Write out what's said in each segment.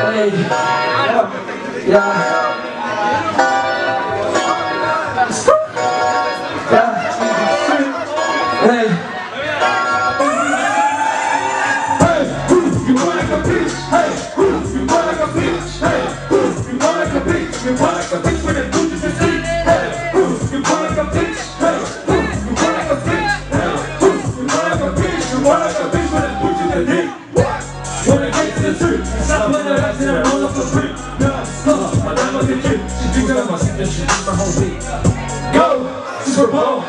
Hey, yeah, yeah. Yeah. Hey. Hey, you want like a bitch. Hey, you want like a bitch. Hey, you want like a bitch. You want like a bitch with a dude in the seat. Hey, you want like a bitch. Hey, you want like a bitch. Hey, you want like a bitch. You want like a bitch with the I stop when I ask and I roll up a brick. Nah, stop, my dad was a kid. She out my seat and she my whole week. Go, Super Bowl.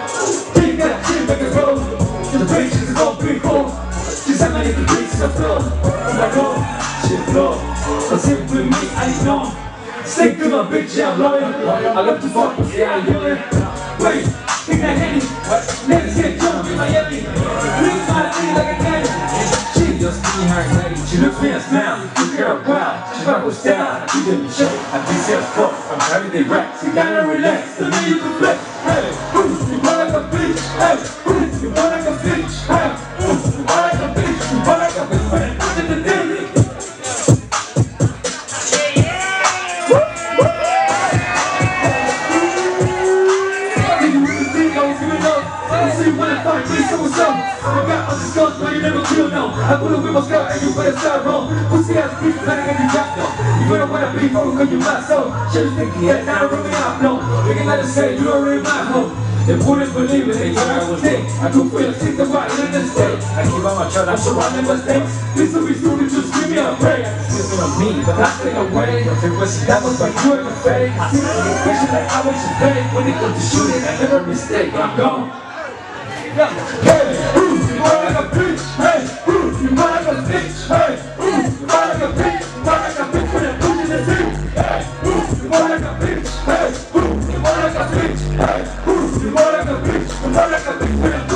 Take that shit, make it roll. The bitch is gon' be cool. She said, man, if the bitch is a flow. I'm like, oh, shit, flow. So simply me, I know. Stick to my bitch, yeah, I'm loyal. I love to fuck, yeah, I'm doing Wait, think that Henny. Let's get drunk in Miami. Leave my thing like a candy. Just me her looks me and smile. Look her up wild. She buckles down. She didn't shake. I'm busy as fuck. I'm heavy they racks. You gotta relax. The you can flex. Hey, ooh, you want like a bitch. Hey, you want like a when I fight, please, so what's up? I got these guns, but you never kill, no. I put it with my scar, and you better start wrong. Pussy ass bitch, better get you jacked up. You better wanna be for cause you my soul. Shit is thinking, yeah, now rub me out, no. Can let it say, you already my home. The wouldn't believe it, they I was dead. I could feel sick the body in the state. I keep on my shirt, I'm surrounded by mistakes. This will be stupid, just scream me and pray. Excuse me on me, but I stay away. If it was that was you in the face. I see the question like I was fake. When it comes to shooting, I never mistake. I'm gone. Hey, ooh, you want like a bitch. Hey, ooh, you want like a bitch. Hey, ooh, you want like a bitch. Want like a bitch. Hey, ooh, you want like a bitch. Hey, ooh, you want like a bitch. Hey, ooh, you like a bitch. Like a bitch